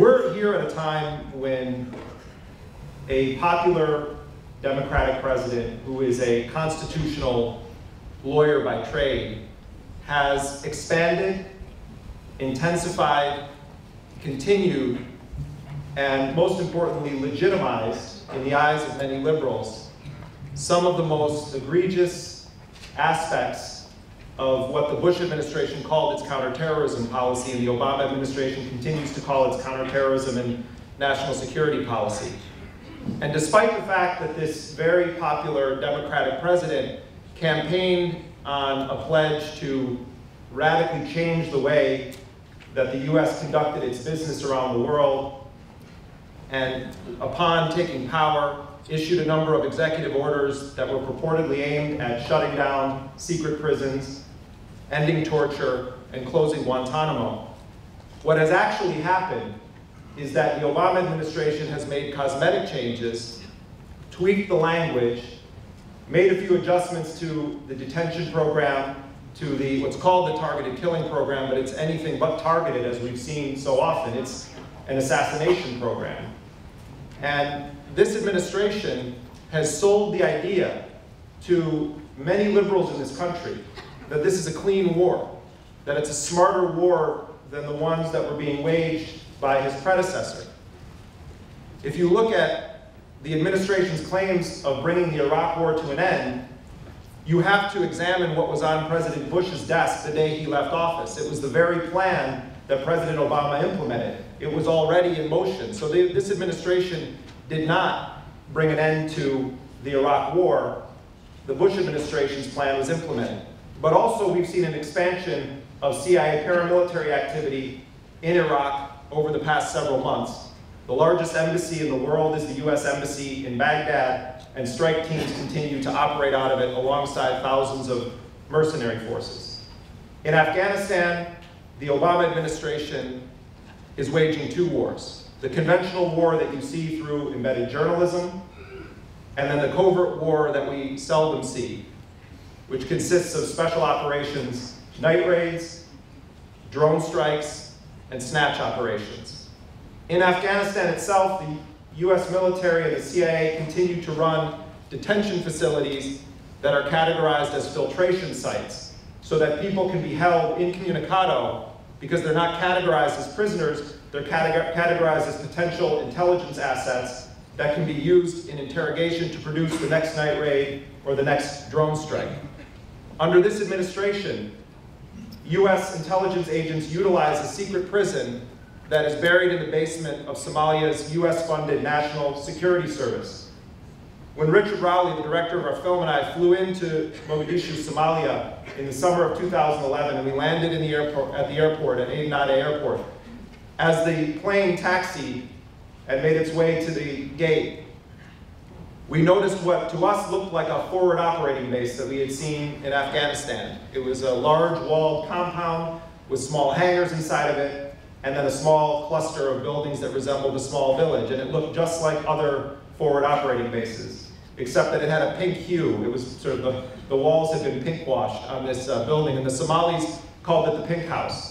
We're here at a time when a popular Democratic president who is a constitutional lawyer by trade has expanded, intensified, continued, and most importantly, legitimized in the eyes of many liberals some of the most egregious aspects of what the Bush administration called its counterterrorism policy and the Obama administration continues to call its counterterrorism and national security policy. And despite the fact that this very popular Democratic president campaigned on a pledge to radically change the way that the US conducted its business around the world, and upon taking power, issued a number of executive orders that were purportedly aimed at shutting down secret prisons, ending torture, and closing Guantanamo. What has actually happened is that the Obama administration has made cosmetic changes, tweaked the language, made a few adjustments to the detention program, to the what's called the targeted killing program, but it's anything but targeted as we've seen so often. It's an assassination program. And this administration has sold the idea to many liberals in this country that this is a clean war, that it's a smarter war than the ones that were being waged by his predecessor. If you look at the administration's claims of bringing the Iraq war to an end, you have to examine what was on President Bush's desk the day he left office. It was the very plan that President Obama implemented. It was already in motion. So they, this administration did not bring an end to the Iraq war. The Bush administration's plan was implemented. But also we've seen an expansion of CIA paramilitary activity in Iraq over the past several months. The largest embassy in the world is the US Embassy in Baghdad, and strike teams continue to operate out of it alongside thousands of mercenary forces. In Afghanistan, the Obama administration is waging two wars. The conventional war that you see through embedded journalism, and then the covert war that we seldom see, which consists of special operations, night raids, drone strikes, and snatch operations. In Afghanistan itself, the US military and the CIA continue to run detention facilities that are categorized as filtration sites so that people can be held incommunicado because they're not categorized as prisoners, they're categorized as potential intelligence assets that can be used in interrogation to produce the next night raid or the next drone strike. Under this administration, US intelligence agents utilize a secret prison that is buried in the basement of Somalia's US-funded National Security Service. When Richard Rowley, the director of our film, and I flew into Mogadishu, Somalia in the summer of 2011, and we landed in the airport, at the airport, at Aden Adde oh Airport, as the plane taxied and made its way to the gate, we noticed what to us looked like a forward operating base that we had seen in Afghanistan. It was a large walled compound with small hangars inside of it, and then a small cluster of buildings that resembled a small village, and it looked just like other forward operating bases, except that it had a pink hue. It was sort of the, the walls had been pink washed on this uh, building, and the Somalis called it the pink house.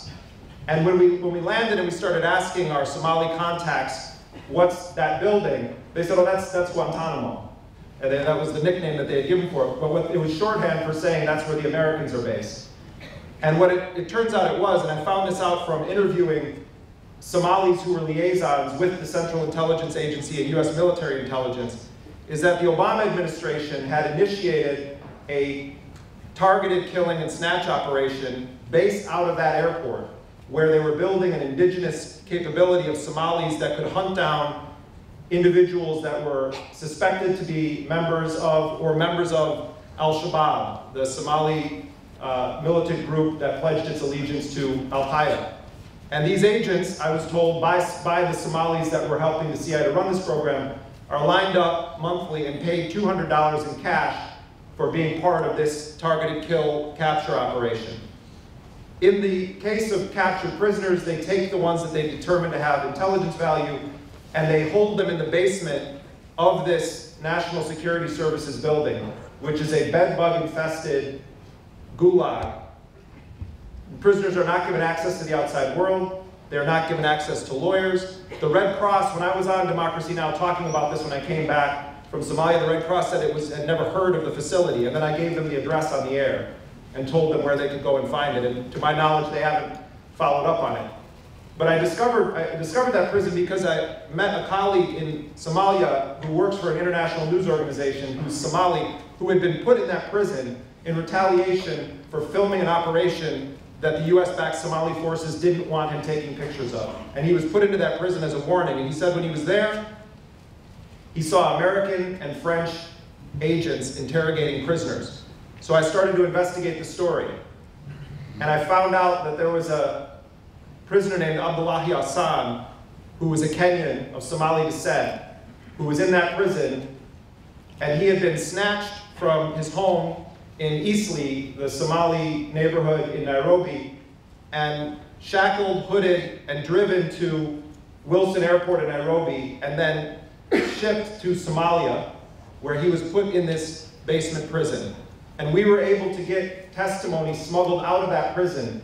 And when we, when we landed and we started asking our Somali contacts, what's that building? They said, oh, that's, that's Guantanamo. And then that was the nickname that they had given for it. But what, it was shorthand for saying that's where the Americans are based. And what it, it turns out it was, and I found this out from interviewing Somalis who were liaisons with the Central Intelligence Agency and US military intelligence, is that the Obama administration had initiated a targeted killing and snatch operation based out of that airport, where they were building an indigenous capability of Somalis that could hunt down individuals that were suspected to be members of or members of Al-Shabaab, the Somali uh, militant group that pledged its allegiance to Al-Qaeda. And these agents, I was told by, by the Somalis that were helping the CIA to run this program, are lined up monthly and paid $200 in cash for being part of this targeted kill capture operation. In the case of captured prisoners, they take the ones that they determine to have intelligence value and they hold them in the basement of this National Security Services building, which is a bed bug infested gulag. Prisoners are not given access to the outside world. They're not given access to lawyers. The Red Cross, when I was on Democracy Now! talking about this when I came back from Somalia, the Red Cross said it was, had never heard of the facility, and then I gave them the address on the air and told them where they could go and find it, and to my knowledge, they haven't followed up on it. But I discovered, I discovered that prison because I met a colleague in Somalia who works for an international news organization who's Somali, who had been put in that prison in retaliation for filming an operation that the US-backed Somali forces didn't want him taking pictures of. And he was put into that prison as a warning, and he said when he was there, he saw American and French agents interrogating prisoners. So I started to investigate the story. And I found out that there was a prisoner named Abdullahi Hassan, who was a Kenyan of Somali descent, who was in that prison, and he had been snatched from his home in Eastleigh, the Somali neighborhood in Nairobi, and shackled, hooded, and driven to Wilson Airport in Nairobi, and then shipped to Somalia, where he was put in this basement prison. And we were able to get testimony smuggled out of that prison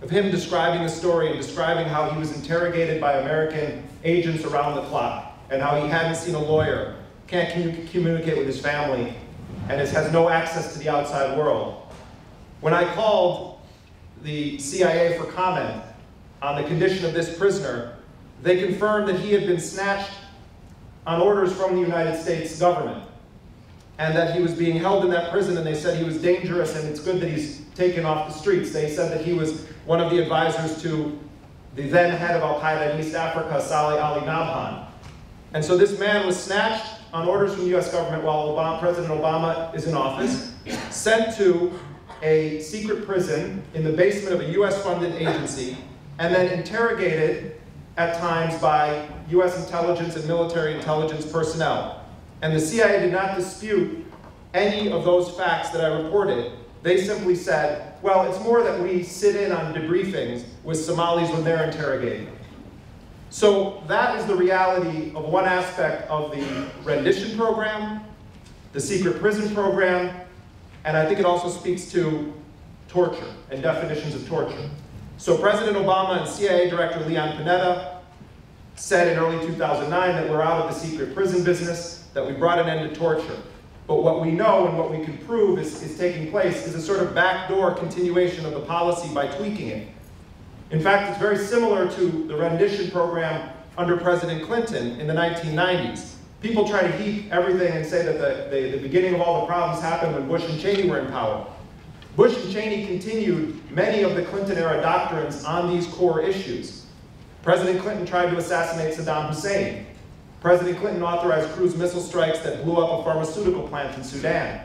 of him describing the story and describing how he was interrogated by American agents around the clock, and how he hadn't seen a lawyer, can't communicate with his family, and has no access to the outside world. When I called the CIA for comment on the condition of this prisoner, they confirmed that he had been snatched on orders from the United States government and that he was being held in that prison and they said he was dangerous and it's good that he's taken off the streets. They said that he was one of the advisors to the then head of Al-Qaeda in East Africa, Saleh Ali Nabhan. And so this man was snatched on orders from the US government while Obama, President Obama is in office, sent to a secret prison in the basement of a US funded agency, and then interrogated at times by US intelligence and military intelligence personnel. And the CIA did not dispute any of those facts that I reported. They simply said, well, it's more that we sit in on debriefings with Somalis when they're interrogating. So that is the reality of one aspect of the rendition program, the secret prison program, and I think it also speaks to torture and definitions of torture. So President Obama and CIA Director Leon Panetta said in early 2009 that we're out of the secret prison business, that we brought an end to torture. But what we know and what we can prove is, is taking place is a sort of backdoor continuation of the policy by tweaking it. In fact, it's very similar to the rendition program under President Clinton in the 1990s. People try to heap everything and say that the, the, the beginning of all the problems happened when Bush and Cheney were in power. Bush and Cheney continued many of the Clinton-era doctrines on these core issues. President Clinton tried to assassinate Saddam Hussein. President Clinton authorized cruise missile strikes that blew up a pharmaceutical plant in Sudan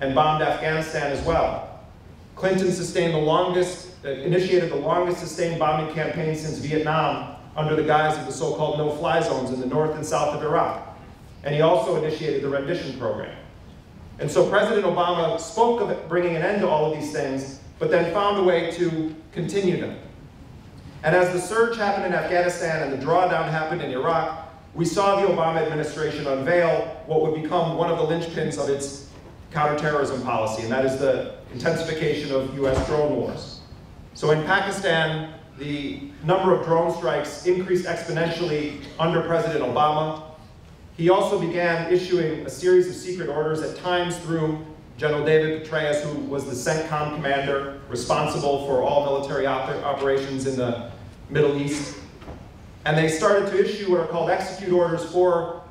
and bombed Afghanistan as well. Clinton sustained the longest uh, initiated the longest sustained bombing campaign since Vietnam under the guise of the so-called no-fly zones in the north and south of Iraq. And he also initiated the rendition program. And so President Obama spoke of bringing an end to all of these things, but then found a way to continue them. And as the surge happened in Afghanistan and the drawdown happened in Iraq, we saw the Obama administration unveil what would become one of the linchpins of its counterterrorism policy, and that is the intensification of US drone wars. So in Pakistan, the number of drone strikes increased exponentially under President Obama. He also began issuing a series of secret orders at times through General David Petraeus, who was the CENTCOM commander responsible for all military op operations in the Middle East. And they started to issue what are called execute orders for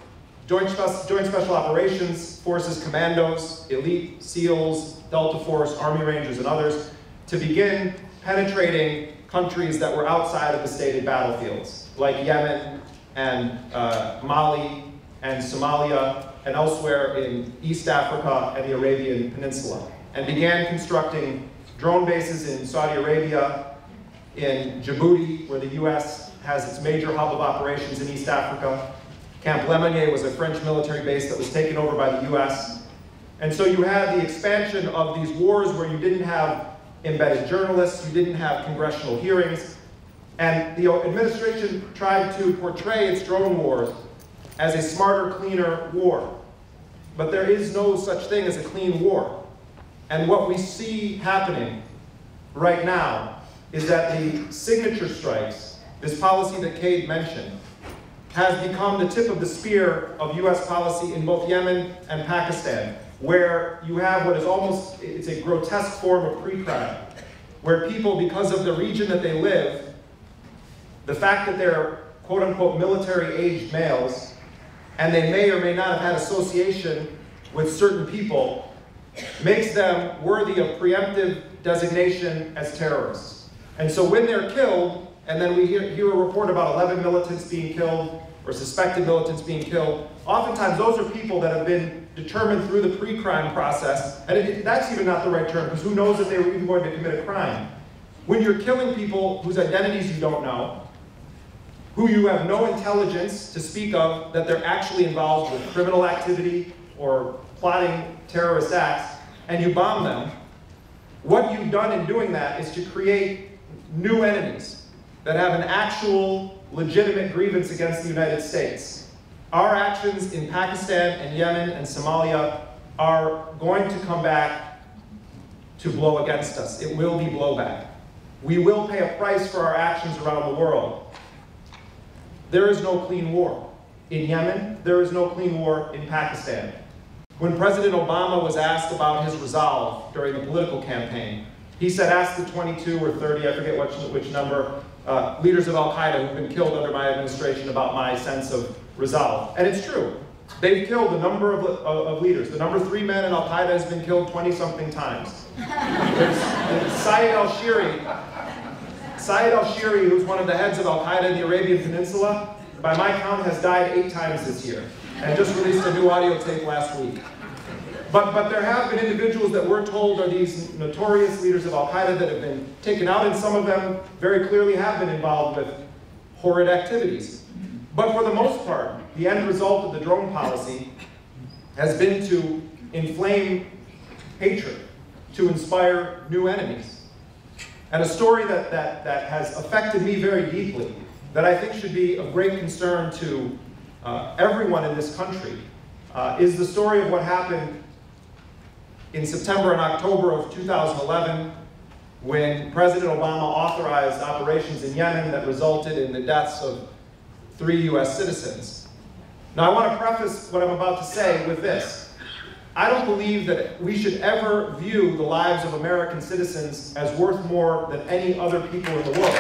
Joint, Joint Special Operations Forces commandos, elite SEALs, Delta Force, Army Rangers, and others to begin penetrating countries that were outside of the stated battlefields, like Yemen and uh, Mali and Somalia and elsewhere in East Africa and the Arabian Peninsula, and began constructing drone bases in Saudi Arabia, in Djibouti, where the US has its major hub of operations in East Africa. Camp Lemonnier was a French military base that was taken over by the US. And so you had the expansion of these wars where you didn't have embedded journalists, you didn't have congressional hearings, and the administration tried to portray its drone wars as a smarter, cleaner war. But there is no such thing as a clean war. And what we see happening right now is that the signature strikes this policy that Cade mentioned, has become the tip of the spear of US policy in both Yemen and Pakistan, where you have what is almost, it's a grotesque form of pre-crime, where people, because of the region that they live, the fact that they're quote unquote military aged males, and they may or may not have had association with certain people, makes them worthy of preemptive designation as terrorists. And so when they're killed, and then we hear, hear a report about 11 militants being killed or suspected militants being killed. Oftentimes, those are people that have been determined through the pre-crime process, and it, that's even not the right term, because who knows if they were even going to commit a crime. When you're killing people whose identities you don't know, who you have no intelligence to speak of that they're actually involved with criminal activity or plotting terrorist acts, and you bomb them, what you've done in doing that is to create new enemies that have an actual legitimate grievance against the United States. Our actions in Pakistan and Yemen and Somalia are going to come back to blow against us. It will be blowback. We will pay a price for our actions around the world. There is no clean war. In Yemen, there is no clean war in Pakistan. When President Obama was asked about his resolve during the political campaign, he said, ask the 22 or 30, I forget which, which number, uh, leaders of Al Qaeda who've been killed under my administration about my sense of resolve. And it's true. They've killed a number of, of, of leaders. The number three man in Al Qaeda has been killed 20 something times. Said al Shihri, Said al Shihri, who's one of the heads of Al Qaeda in the Arabian Peninsula, by my count, has died eight times this year and just released a new audio tape last week. But, but there have been individuals that we're told are these notorious leaders of Al-Qaeda that have been taken out, and some of them very clearly have been involved with horrid activities. But for the most part, the end result of the drone policy has been to inflame hatred, to inspire new enemies. And a story that, that, that has affected me very deeply, that I think should be of great concern to uh, everyone in this country, uh, is the story of what happened in September and October of 2011, when President Obama authorized operations in Yemen that resulted in the deaths of three US citizens. Now I want to preface what I'm about to say with this. I don't believe that we should ever view the lives of American citizens as worth more than any other people in the world.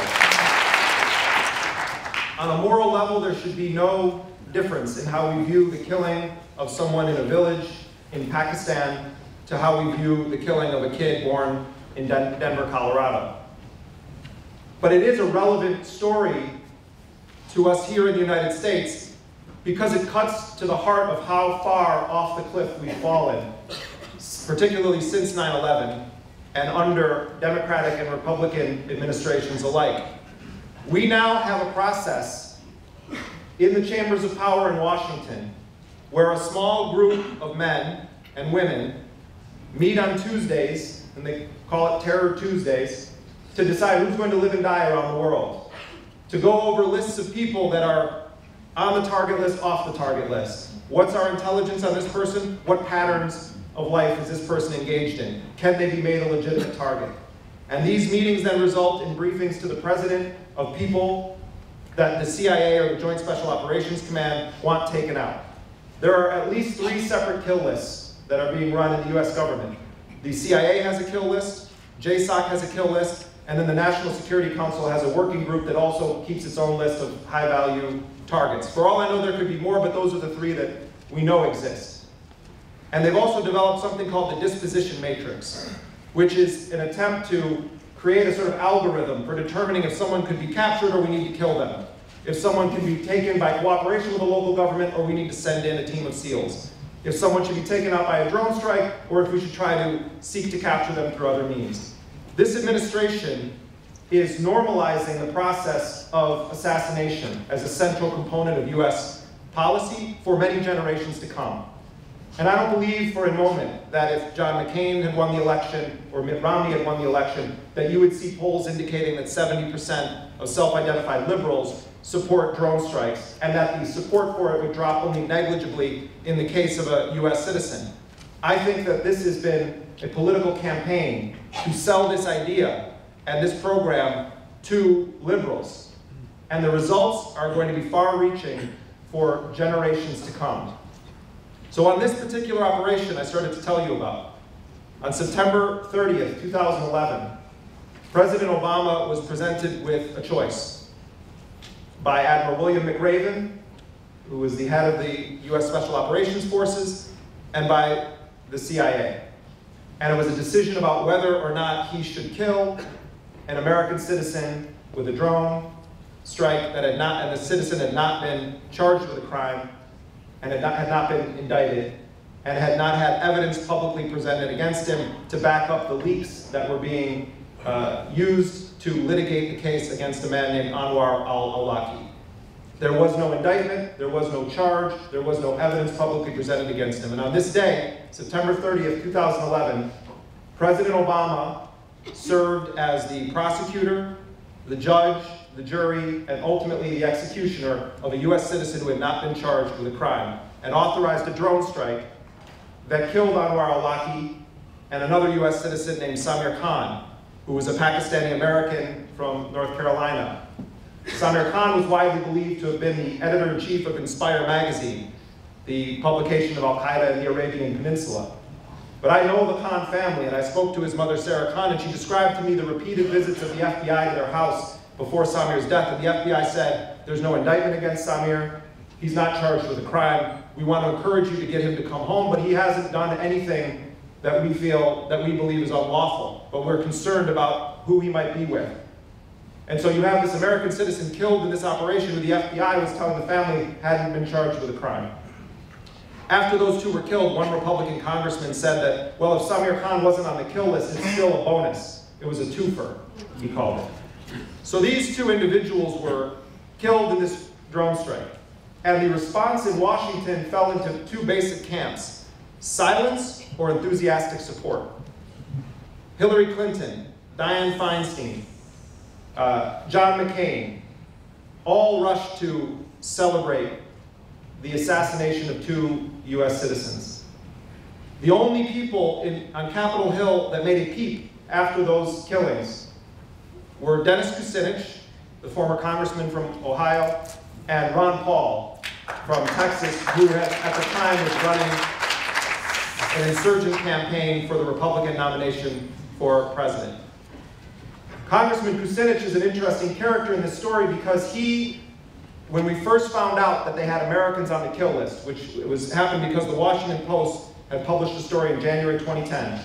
On a moral level, there should be no difference in how we view the killing of someone in a village in Pakistan to how we view the killing of a kid born in Den Denver, Colorado. But it is a relevant story to us here in the United States because it cuts to the heart of how far off the cliff we've fallen, particularly since 9-11 and under Democratic and Republican administrations alike. We now have a process in the chambers of power in Washington where a small group of men and women meet on Tuesdays, and they call it Terror Tuesdays, to decide who's going to live and die around the world. To go over lists of people that are on the target list, off the target list. What's our intelligence on this person? What patterns of life is this person engaged in? Can they be made a legitimate target? And these meetings then result in briefings to the president of people that the CIA or the Joint Special Operations Command want taken out. There are at least three separate kill lists that are being run in the US government. The CIA has a kill list, JSOC has a kill list, and then the National Security Council has a working group that also keeps its own list of high value targets. For all I know, there could be more, but those are the three that we know exist. And they've also developed something called the disposition matrix, which is an attempt to create a sort of algorithm for determining if someone could be captured or we need to kill them. If someone can be taken by cooperation with the local government or we need to send in a team of SEALs if someone should be taken out by a drone strike, or if we should try to seek to capture them through other means. This administration is normalizing the process of assassination as a central component of US policy for many generations to come. And I don't believe for a moment that if John McCain had won the election, or Mitt Romney had won the election, that you would see polls indicating that 70% of self-identified liberals support drone strikes, and that the support for it would drop only negligibly in the case of a US citizen. I think that this has been a political campaign to sell this idea and this program to liberals. and the results are going to be far-reaching for generations to come. So on this particular operation I started to tell you about, on September 30th, 2011, President Obama was presented with a choice by Admiral William McRaven, who was the head of the U.S. Special Operations Forces, and by the CIA. And it was a decision about whether or not he should kill an American citizen with a drone strike that had not, and the citizen had not been charged with a crime and had not, had not been indicted and had not had evidence publicly presented against him to back up the leaks that were being uh, used to litigate the case against a man named Anwar al-Awlaki. There was no indictment, there was no charge, there was no evidence publicly presented against him. And on this day, September 30th, 2011, President Obama served as the prosecutor, the judge, the jury, and ultimately the executioner of a U.S. citizen who had not been charged with a crime, and authorized a drone strike that killed Anwar al-Awlaki and another U.S. citizen named Samir Khan, who was a Pakistani American from North Carolina. Samir Khan was widely believed to have been the editor-in-chief of Inspire magazine, the publication of Al-Qaeda in the Arabian Peninsula. But I know the Khan family, and I spoke to his mother, Sarah Khan, and she described to me the repeated visits of the FBI to their house before Samir's death, the FBI said, there's no indictment against Samir, he's not charged with a crime, we want to encourage you to get him to come home, but he hasn't done anything that we feel, that we believe is unlawful, but we're concerned about who he might be with. And so you have this American citizen killed in this operation who the FBI was telling the family hadn't been charged with a crime. After those two were killed, one Republican congressman said that, well, if Samir Khan wasn't on the kill list, it's still a bonus. It was a twofer, he called it. So these two individuals were killed in this drone strike. And the response in Washington fell into two basic camps, silence or enthusiastic support. Hillary Clinton, Dianne Feinstein, uh, John McCain, all rushed to celebrate the assassination of two US citizens. The only people in, on Capitol Hill that made a peep after those killings were Dennis Kucinich, the former congressman from Ohio, and Ron Paul from Texas, who had, at the time was running an insurgent campaign for the Republican nomination for president. Congressman Kucinich is an interesting character in this story because he, when we first found out that they had Americans on the kill list, which was happened because the Washington Post had published a story in January 2010,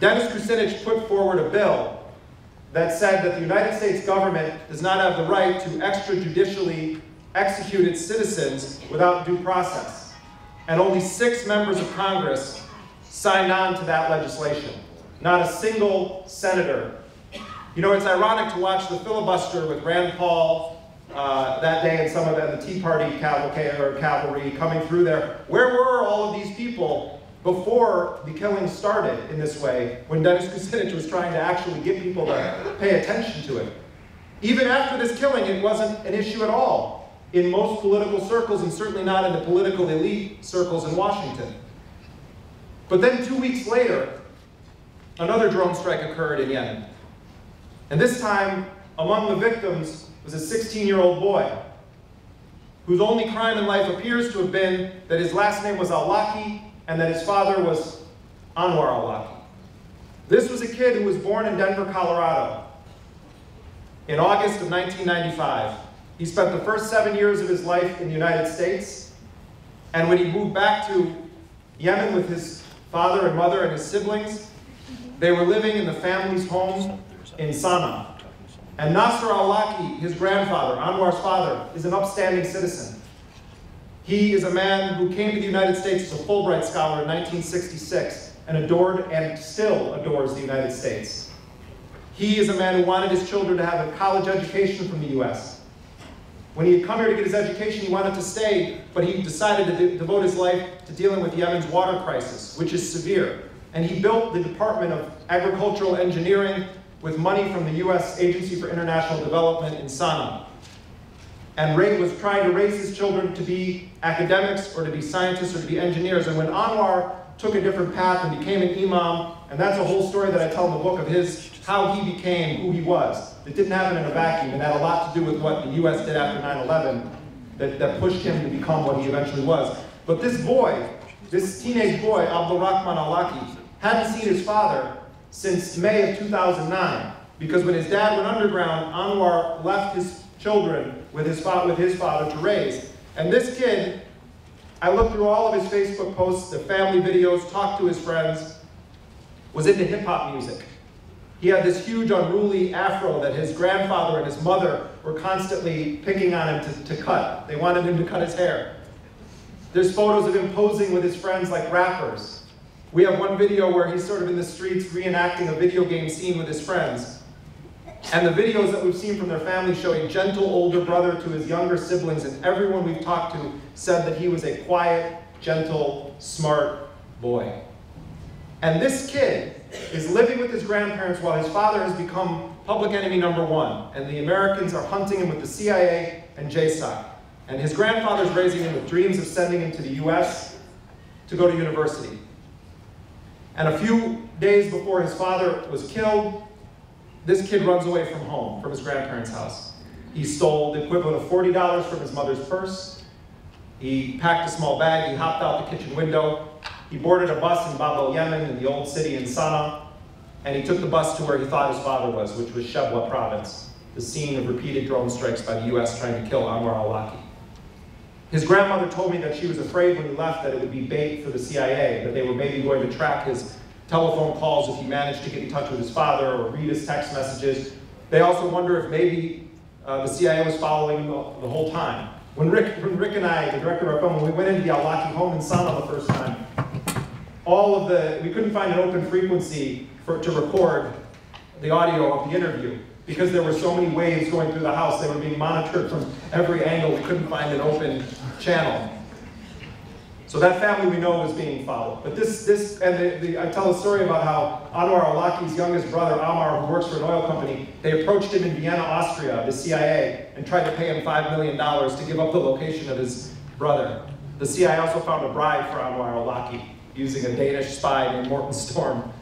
Dennis Kucinich put forward a bill that said that the United States government does not have the right to extrajudicially execute its citizens without due process. And only six members of Congress signed on to that legislation. Not a single senator. You know, it's ironic to watch the filibuster with Rand Paul uh, that day and some of the, the Tea Party cavalcade or cavalry coming through there. Where were all of these people before the killing started in this way, when Dennis Kucinich was trying to actually get people to pay attention to it. Even after this killing, it wasn't an issue at all in most political circles, and certainly not in the political elite circles in Washington. But then two weeks later, another drone strike occurred in Yemen. And this time, among the victims was a 16-year-old boy whose only crime in life appears to have been that his last name was Al-Awlaki and that his father was Anwar al-Awlaki. This was a kid who was born in Denver, Colorado in August of 1995. He spent the first seven years of his life in the United States, and when he moved back to Yemen with his father and mother and his siblings, they were living in the family's home in Sana'a. And Nasser al-Awlaki, his grandfather, Anwar's father, is an upstanding citizen. He is a man who came to the United States as a Fulbright Scholar in 1966 and adored and still adores the United States. He is a man who wanted his children to have a college education from the U.S. When he had come here to get his education, he wanted to stay, but he decided to de devote his life to dealing with Yemen's water crisis, which is severe. And he built the Department of Agricultural Engineering with money from the U.S. Agency for International Development in Sana'a and Ray was trying to raise his children to be academics or to be scientists or to be engineers. And when Anwar took a different path and became an imam, and that's a whole story that I tell in the book of his how he became who he was. It didn't happen in a vacuum. It had a lot to do with what the US did after 9-11 that, that pushed him to become what he eventually was. But this boy, this teenage boy, Abdul Rahman Awlaki, hadn't seen his father since May of 2009. Because when his dad went underground, Anwar left his children with his, with his father to raise. And this kid, I looked through all of his Facebook posts, the family videos, talked to his friends, was into hip hop music. He had this huge unruly afro that his grandfather and his mother were constantly picking on him to, to cut. They wanted him to cut his hair. There's photos of him posing with his friends like rappers. We have one video where he's sort of in the streets reenacting a video game scene with his friends. And the videos that we've seen from their family show a gentle older brother to his younger siblings, and everyone we've talked to said that he was a quiet, gentle, smart boy. And this kid is living with his grandparents while his father has become public enemy number one, and the Americans are hunting him with the CIA and JSOC. And his grandfather's raising him with dreams of sending him to the US to go to university. And a few days before his father was killed, this kid runs away from home, from his grandparents' house. He stole the equivalent of $40 from his mother's purse. He packed a small bag, he hopped out the kitchen window, he boarded a bus in Bab Yemen in the old city in Sana'a, and he took the bus to where he thought his father was, which was Shabwa province, the scene of repeated drone strikes by the US trying to kill Anwar al-Awlaki. His grandmother told me that she was afraid when he left that it would be bait for the CIA, that they were maybe going to track his telephone calls if he managed to get in touch with his father or read his text messages. They also wonder if maybe uh, the CIA was following him the, the whole time. When Rick, when Rick and I, the director of our film, when we went into the Awlaki home in Sana'a the first time, all of the, we couldn't find an open frequency for, to record the audio of the interview because there were so many waves going through the house. They were being monitored from every angle. We couldn't find an open channel. So that family we know was being followed. But this, this and the, the, I tell a story about how Anwar al-Awlaki's youngest brother, Amar, who works for an oil company, they approached him in Vienna, Austria, the CIA, and tried to pay him $5 million to give up the location of his brother. The CIA also found a bride for Anwar al-Awlaki using a Danish spy named Morten Storm.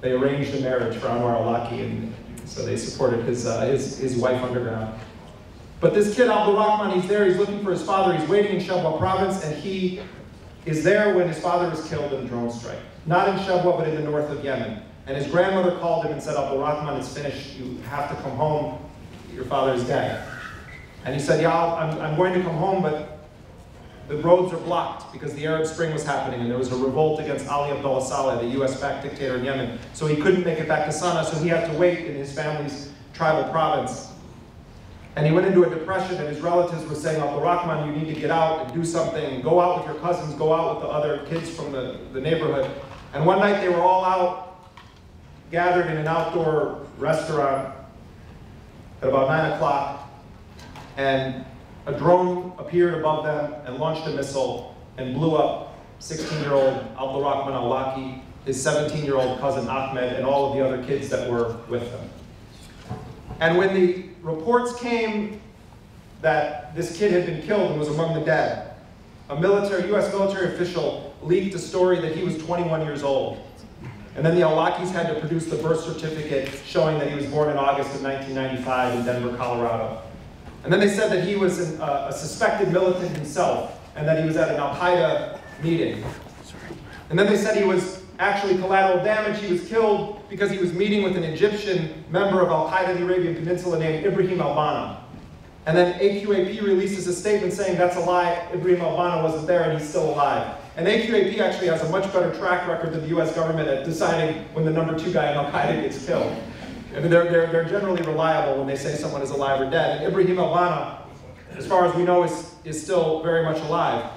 They arranged a marriage for Anwar al-Awlaki, and so they supported his, uh, his, his wife underground. But this kid, Abdul Rahman, he's there, he's looking for his father, he's waiting in Shabwa province, and he is there when his father is killed in a drone strike. Not in Shabwa, but in the north of Yemen. And his grandmother called him and said, Abdul Rahman, it's finished, you have to come home, your father is dead. And he said, yeah, I'm, I'm going to come home, but the roads are blocked because the Arab Spring was happening and there was a revolt against Ali Abdullah Saleh, the US-backed dictator in Yemen. So he couldn't make it back to Sana'a, so he had to wait in his family's tribal province. And he went into a depression and his relatives were saying, Abdul Rahman, you need to get out and do something. Go out with your cousins, go out with the other kids from the, the neighborhood. And one night they were all out, gathered in an outdoor restaurant at about nine o'clock. And a drone appeared above them and launched a missile and blew up 16-year-old Abdul Rahman al-Awlaki, his 17-year-old cousin Ahmed, and all of the other kids that were with them. And when the reports came that this kid had been killed and was among the dead, a military, US military official leaked a story that he was 21 years old. And then the Awlakis had to produce the birth certificate showing that he was born in August of 1995 in Denver, Colorado. And then they said that he was an, uh, a suspected militant himself and that he was at an Al Qaeda meeting. And then they said he was actually collateral damage. He was killed because he was meeting with an Egyptian member of Al Qaeda in the Arabian Peninsula named Ibrahim al Bana. And then AQAP releases a statement saying that's a lie, Ibrahim al Bana wasn't there and he's still alive. And AQAP actually has a much better track record than the US government at deciding when the number two guy in Al Qaeda gets killed. I mean, they're, they're, they're generally reliable when they say someone is alive or dead. And Ibrahim al-Bana, as far as we know, is, is still very much alive.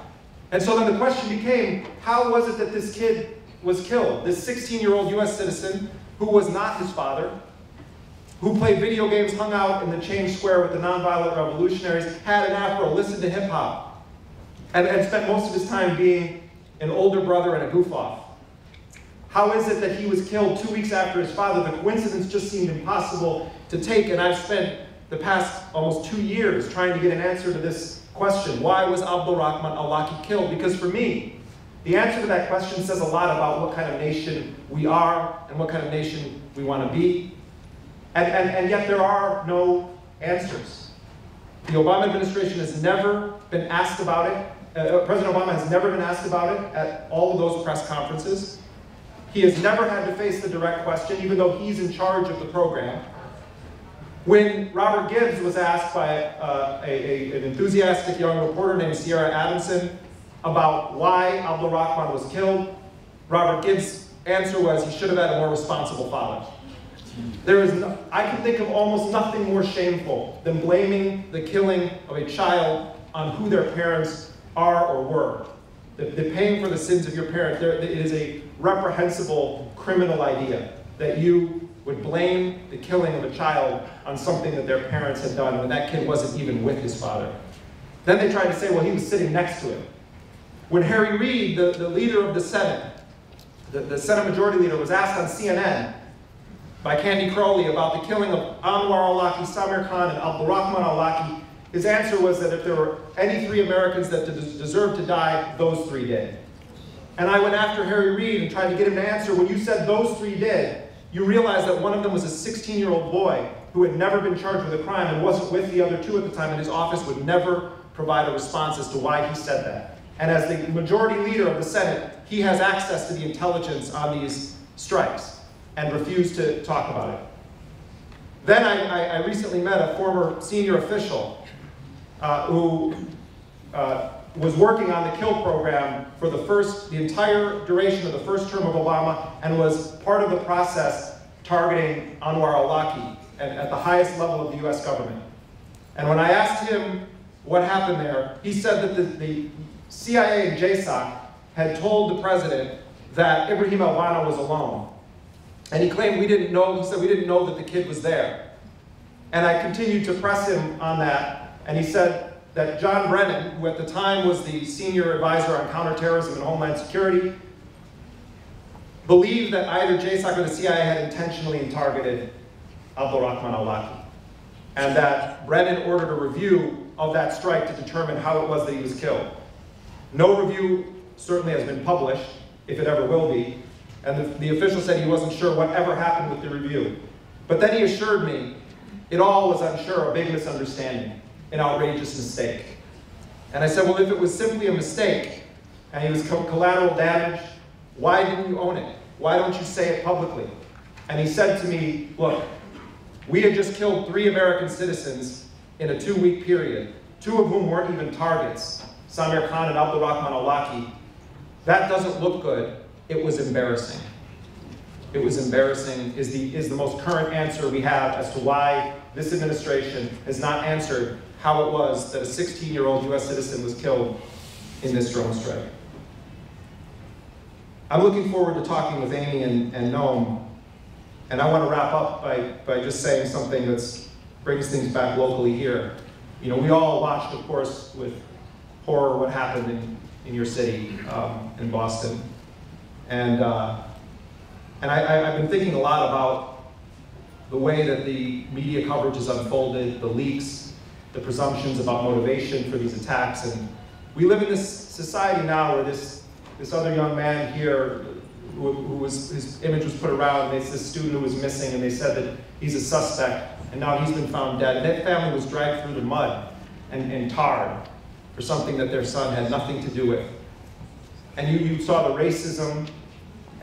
And so then the question became, how was it that this kid was killed? This 16-year-old US citizen who was not his father, who played video games, hung out in the Change Square with the nonviolent revolutionaries, had an afro, listened to hip hop, and, and spent most of his time being an older brother and a goof off. How is it that he was killed two weeks after his father? The coincidence just seemed impossible to take, and I've spent the past almost two years trying to get an answer to this question. Why was Abdul Rahman Awlaki killed? Because for me, the answer to that question says a lot about what kind of nation we are and what kind of nation we want to be. And, and, and yet there are no answers. The Obama administration has never been asked about it. Uh, uh, President Obama has never been asked about it at all of those press conferences. He has never had to face the direct question, even though he's in charge of the program. When Robert Gibbs was asked by uh, a, a, an enthusiastic young reporter named Sierra Adamson about why Abdul Rahman was killed, Robert Gibbs' answer was he should have had a more responsible father. There is no, I can think of almost nothing more shameful than blaming the killing of a child on who their parents are or were. The, the paying for the sins of your parent, it is a reprehensible criminal idea that you would blame the killing of a child on something that their parents had done when that kid wasn't even with his father. Then they tried to say, well, he was sitting next to him. When Harry Reid, the, the leader of the Senate, the, the Senate Majority Leader, was asked on CNN by Candy Crowley about the killing of Anwar al-Awlaki, Samir Khan, and Abdurrahman al-Awlaki, his answer was that if there were any three Americans that deserved to die, those three did. And I went after Harry Reid and tried to get him to answer, when you said those three did, you realize that one of them was a 16-year-old boy who had never been charged with a crime and wasn't with the other two at the time, and his office would never provide a response as to why he said that. And as the majority leader of the Senate, he has access to the intelligence on these strikes and refused to talk about it. Then I, I, I recently met a former senior official uh, who uh, was working on the kill program for the first, the entire duration of the first term of Obama and was part of the process targeting Anwar al-Awlaki at, at the highest level of the US government. And when I asked him what happened there, he said that the, the CIA and JSOC had told the president that Ibrahim al-Bana was alone. And he claimed we didn't know, he said we didn't know that the kid was there. And I continued to press him on that, and he said that John Brennan, who at the time was the senior advisor on counterterrorism and homeland security, believed that either JSOC or the CIA had intentionally targeted Abdul Rahman al-Awlaki. And that Brennan ordered a review of that strike to determine how it was that he was killed. No review certainly has been published, if it ever will be, and the, the official said he wasn't sure what ever happened with the review. But then he assured me it all was, I'm sure, a big misunderstanding, an outrageous mistake. And I said, well, if it was simply a mistake, and he was collateral damage, why didn't you own it? Why don't you say it publicly? And he said to me, look, we had just killed three American citizens in a two-week period, two of whom weren't even targets, Samir Khan and Abdul Rahman al-Awlaki. That doesn't look good. It was embarrassing. It was embarrassing is the, is the most current answer we have as to why this administration has not answered how it was that a 16-year-old US citizen was killed in this drone strike. I'm looking forward to talking with Amy and, and Noam, and I want to wrap up by, by just saying something that brings things back locally here. You know, we all watched, of course, with horror what happened in, in your city, um, in Boston. And, uh, and I, have been thinking a lot about the way that the media coverage has unfolded, the leaks, the presumptions about motivation for these attacks. And we live in this society now where this, this other young man here, who, who was, his image was put around, and it's this student who was missing, and they said that he's a suspect, and now he's been found dead. And that family was dragged through the mud and, and tarred for something that their son had nothing to do with. And you, you saw the racism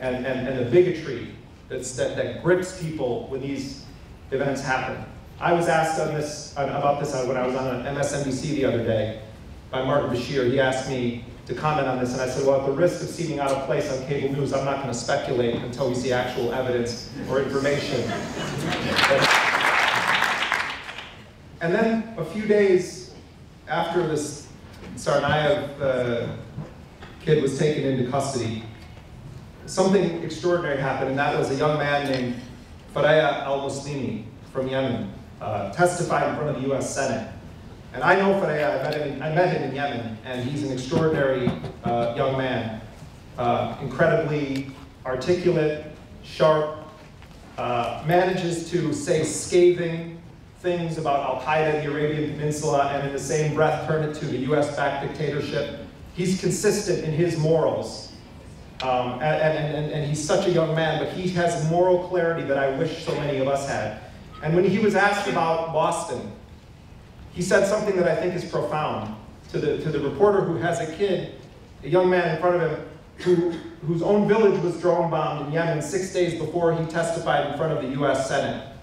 and, and, and the bigotry that's, that, that grips people when these events happen. I was asked on this, about this when I was on MSNBC the other day by Martin Bashir. He asked me to comment on this, and I said, well, at the risk of seeming out of place on cable news, I'm not going to speculate until we see actual evidence or information. and then a few days after this Tsarnaev uh, kid was taken into custody, something extraordinary happened, and that was a young man named Farea al-Muslimi from Yemen, uh, testified in front of the US Senate. And I know Farea, I met him in, I met him in Yemen, and he's an extraordinary uh, young man, uh, incredibly articulate, sharp, uh, manages to say scathing things about Al-Qaeda in the Arabian Peninsula, and in the same breath turn it to a US-backed dictatorship. He's consistent in his morals, um, and, and, and, and, he's such a young man, but he has moral clarity that I wish so many of us had. And when he was asked about Boston, he said something that I think is profound to the, to the reporter who has a kid, a young man in front of him, who, whose own village was drone bombed in Yemen six days before he testified in front of the US Senate.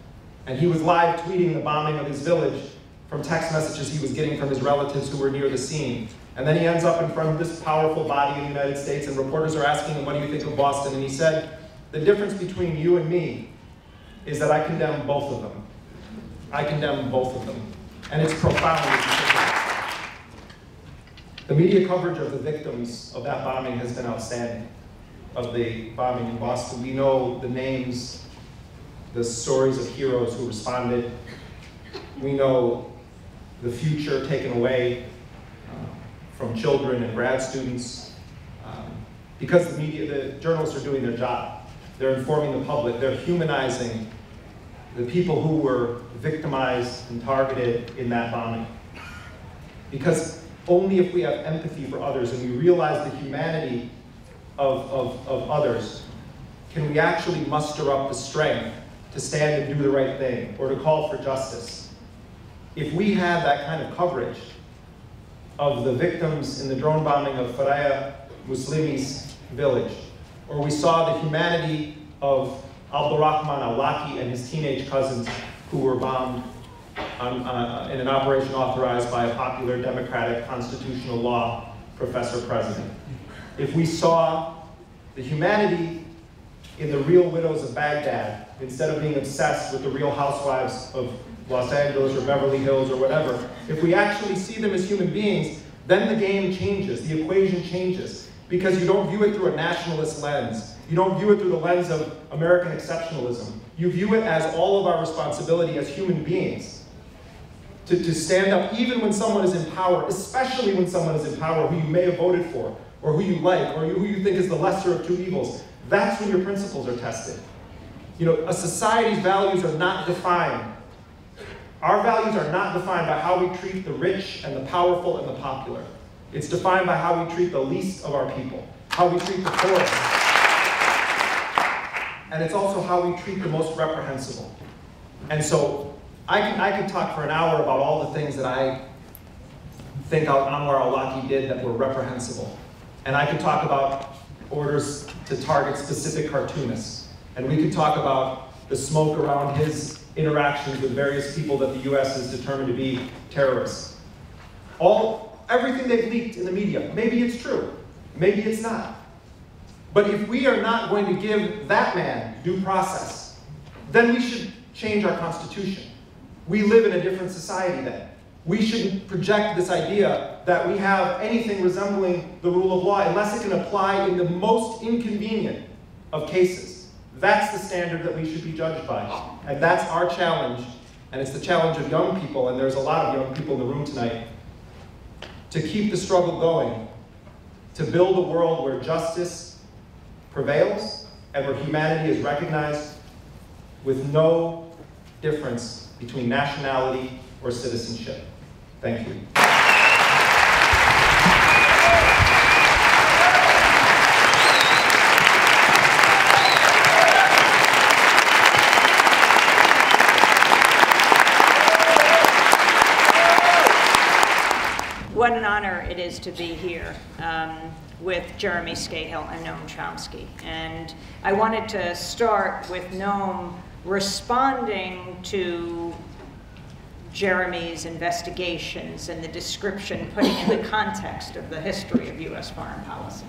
And he was live tweeting the bombing of his village from text messages he was getting from his relatives who were near the scene. And then he ends up in front of this powerful body in the United States, and reporters are asking him, What do you think of Boston? And he said, The difference between you and me is that I condemn both of them. I condemn both of them. And it's profound. The media coverage of the victims of that bombing has been outstanding, of the bombing in Boston. We know the names, the stories of heroes who responded. We know the future taken away uh, from children and grad students. Um, because the media, the journalists are doing their job. They're informing the public, they're humanizing the people who were victimized and targeted in that bombing. Because only if we have empathy for others and we realize the humanity of, of, of others can we actually muster up the strength to stand and do the right thing or to call for justice. If we had that kind of coverage of the victims in the drone bombing of Thuraya Muslimi's village, or we saw the humanity of Abdurrahman Awlaki and his teenage cousins who were bombed on, uh, in an operation authorized by a popular democratic constitutional law professor president. If we saw the humanity in the real widows of Baghdad, instead of being obsessed with the real housewives of Los Angeles or Beverly Hills or whatever, if we actually see them as human beings, then the game changes, the equation changes, because you don't view it through a nationalist lens. You don't view it through the lens of American exceptionalism. You view it as all of our responsibility as human beings to, to stand up even when someone is in power, especially when someone is in power who you may have voted for, or who you like, or who you think is the lesser of two evils. That's when your principles are tested. You know, a society's values are not defined. Our values are not defined by how we treat the rich and the powerful and the popular. It's defined by how we treat the least of our people, how we treat the poor. And it's also how we treat the most reprehensible. And so I can, I can talk for an hour about all the things that I think Anwar al-Awlaki did that were reprehensible. And I can talk about orders to target specific cartoonists. And we could talk about the smoke around his interactions with various people that the US has determined to be terrorists. All, everything they've leaked in the media, maybe it's true, maybe it's not. But if we are not going to give that man due process, then we should change our Constitution. We live in a different society then. We shouldn't project this idea that we have anything resembling the rule of law unless it can apply in the most inconvenient of cases. That's the standard that we should be judged by. And that's our challenge, and it's the challenge of young people, and there's a lot of young people in the room tonight, to keep the struggle going, to build a world where justice prevails and where humanity is recognized with no difference between nationality or citizenship. Thank you. What an honor it is to be here um, with Jeremy Scahill and Noam Chomsky. And I wanted to start with Noam responding to Jeremy's investigations and the description, putting in the context of the history of U.S. foreign policy.